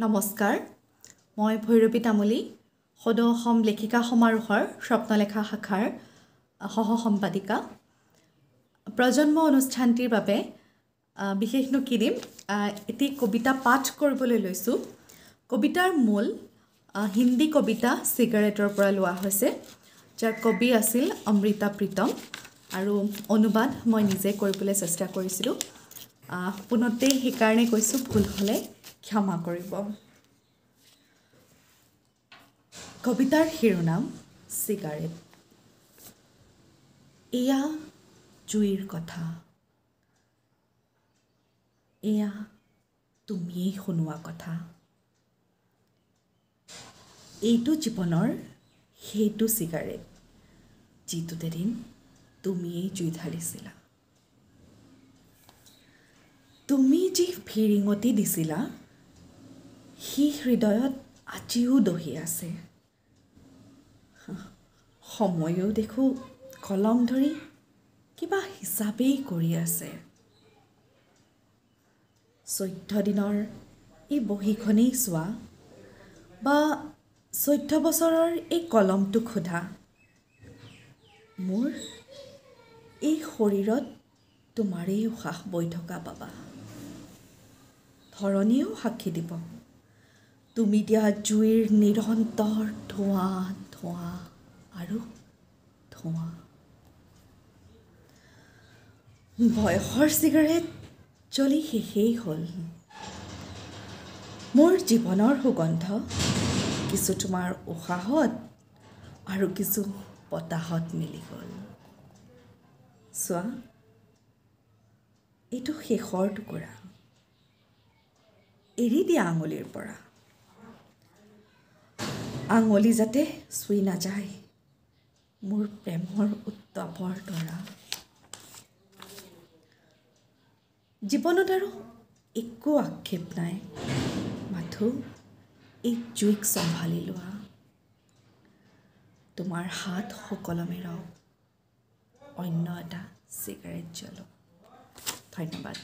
নমস্কাৰ মই ভৈৰৱী তামুলী সদৌ অসম লেখিকা সমাৰোহৰ স্বপ্নলেখা শাখাৰ সহ সম্পাদিকা। প্ৰজন্ম অনুষ্ঠানটিৰ বাবে বিশেষনো কি দিম। এটি কবিতা পাঠ কৰিবলৈ লৈছোঁ। কবিতাৰ মূল হিন্দী কবিতা চিগাৰেটৰ পৰা লোৱা হৈছে যাৰ কবি আছিল অমৃতা প্ৰীতম আৰু অনুবাদ মই নিজে কৰিবলৈ চেষ্টা কৰিছিলোঁ। পোনতেই সেইকাৰণে কৈছোঁ ভুল হ'লে ক্ষমা কৰিব। কবিতাৰ শিৰোনাম চিগাৰেট। এয়া জুইৰ কথা। এয়া তুমিয়েই শুনোৱা কথা। এইটো জীৱনৰ সেইটো চিগাৰেট যিটোত এদিন তুমিয়েই জুই ঢালিছিলা। তুমি যি ফিৰিঙতি দিছিলা সি হৃদয়ত আজিও দহি আছে। সময়ো দেখোঁ কলম ধৰি কিবা হিচাপেই কৰি আছে। চৈধ্য দিনৰ এই বহীখনেই চোৱা বা চৈধ্য বছৰৰ এই কলমটোক সোধা। মোৰ এই শৰীৰত তোমাৰেই উশাহ বৈ থকা পাবা। ধৰণীয়েও সাক্ষী দিব। তুমি দিয়া জুইৰ নিৰন্তৰ ধোঁৱা ধোঁৱা আৰু ধোঁৱা। বয়সৰ চিগাৰেট জ্বলি শেষেই হ'ল। মোৰ জীৱনৰ সুগন্ধ কিছু তোমাৰ উশাহত আৰু কিছু বতাহত মিলি গ'ল। চোৱা এইটো শেষৰ টুকুৰা। এৰি দিয়া আঙুলিৰ পৰা। আঙুলি যাতে চুই নাযায়। মোৰ প্ৰেমৰ উত্তাপৰ তৰা। জীৱনত আৰু একো আক্ষেপ নাই। মাথো এই জুইক চম্ভালি লোৱা। তোমাৰ হাত সুকলমে ৰওক অন্য এটা চিগাৰেট জ্বলক ধন্যবাদ।